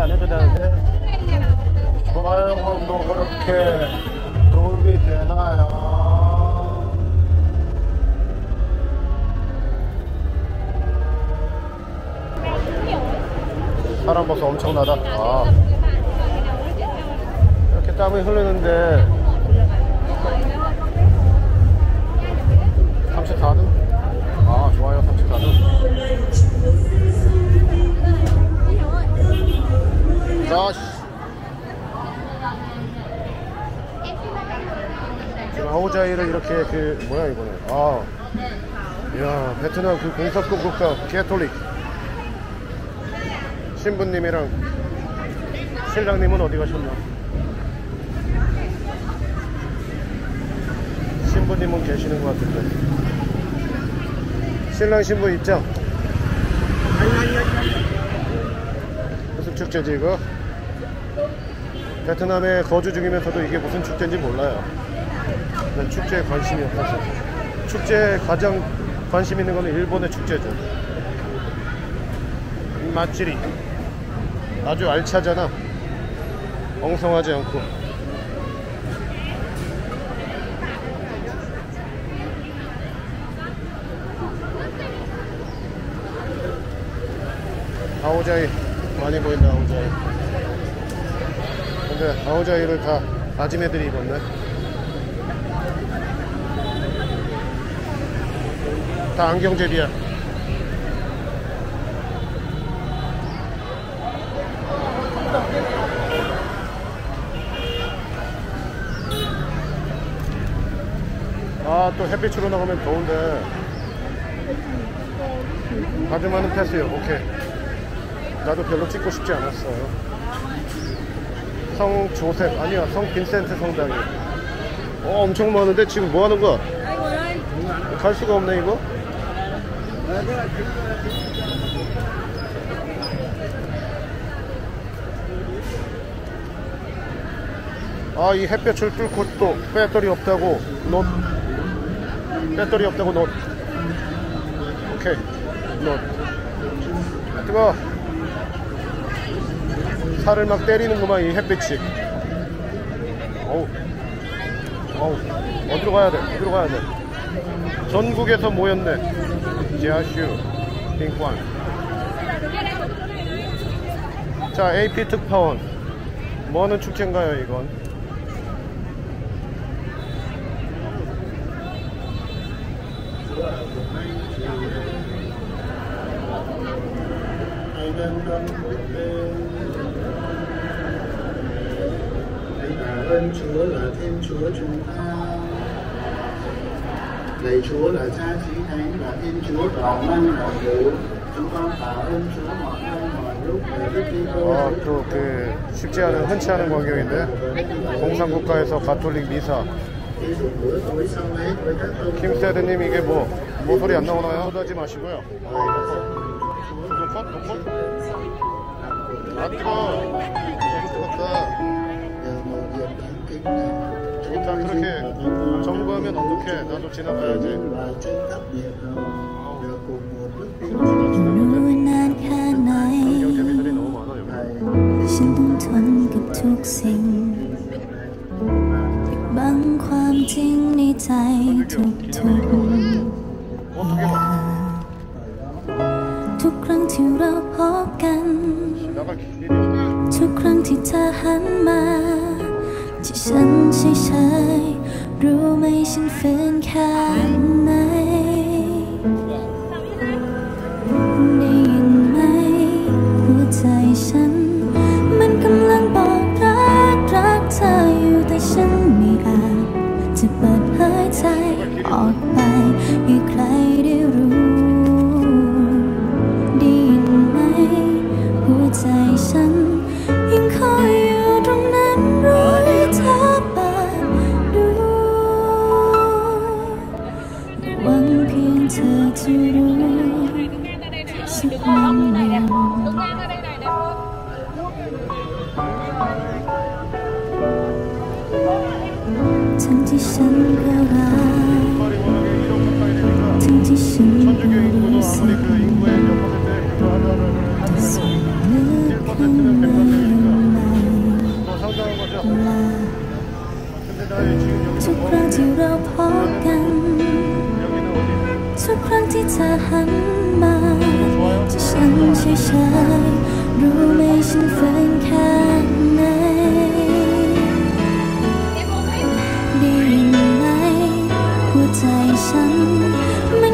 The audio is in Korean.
안 해도 되는데 과영업도 그렇게 도움이 되나요? 사람 벌써 엄청나다 아. 이렇게 땀이 흐르는데 아오자이를 이렇게 그 뭐야 이거는. 아, 야 베트남 그 공산국 국가 캐톨릭. 신부님이랑 신랑님은 어디 가셨나? 신부님은 계시는 것 같은데. 신랑 신부 입장 무슨 축제지 이거? 베트남에 거주 중이면서도 이게 무슨 축제인지 몰라요. 난 축제에 관심이 없어서. 축제에 가장 관심 있는 거는 일본의 축제죠. 맛질이 아주 알차잖아. 엉성하지 않고. 아오자이 많이 보인다 아오자이. 근데 아오자이를 다 아지매들이 입었네 다 안경제비야. 아 또 햇빛으로 나가면 더운데. 가지마는 패스요. 오케이. 나도 별로 찍고 싶지 않았어요 성 조셉 아니야. 성 빈센트 성당이 어 엄청 많은데 지금 뭐 하는 거야. 갈 수가 없네 이거 아 이 햇볕을 뚫고 또 배터리 없다고 넛 배터리 없다고 넛 오케이 넛 뜨거. 살을 막 때리는구만 이 햇빛이. 어우. 어우. 어디로 가야 돼? 어디로 가야 돼? 전국에서 모였네 지하슈 빙관 자 AP 특파원 뭐하는 축제인가요 이건 ta. Lạy Chúa là Cha Chí Thánh là Thiên Chúa toàn năng toàn vũ. Chúng con tạ ơn Chúa mọi nơi mọi lúc về Đức Kitô. 아, 또그 쉽지 않은 흔치 않은 광경인데 공산 국가에서 가톨릭 미사 킴세드님 이게 뭐, 뭐 소리 안 나오나요? 쏟아지 마시고요 눈컷? 눈컷? 아 뜨거 뜨겁다 nhờ một điểm thánh kính này. 여기 다 그렇게 정부하면 어떡해 나도 지나가야지 và trên khắp địa cầu được cùng một đức tin รู้นานแค่ไหน 안경제비들이 너무 많아 여기 ฉันต้องทนกับทุกสิ่งปิดบังความจริงในใจทุกทุก 어떻게 봐 ทุกครั้งที่เราพบกัน 나갈 길이 없네 ทุกครั้งที่เธอหันมา ที่ฉันใช้ใช้รู้ไหมฉันฝืนแค่ไหนได้ยินไหมหัวใจฉัน มันกำลังบอกรักรักเธออยู่แต่ฉันไม่อาจจะเปิดเผยใจออกไป 찾으러 싶네요 등지신 벼가 등지신 보리새 손을 큰 나의 몰라 쭈그러지러 버간 ทุกครั้งที่เธอหันมาจะฉันเฉยๆรู้ไหมฉันฝันแค่ไหนได้ยินไหมหัวใจฉัน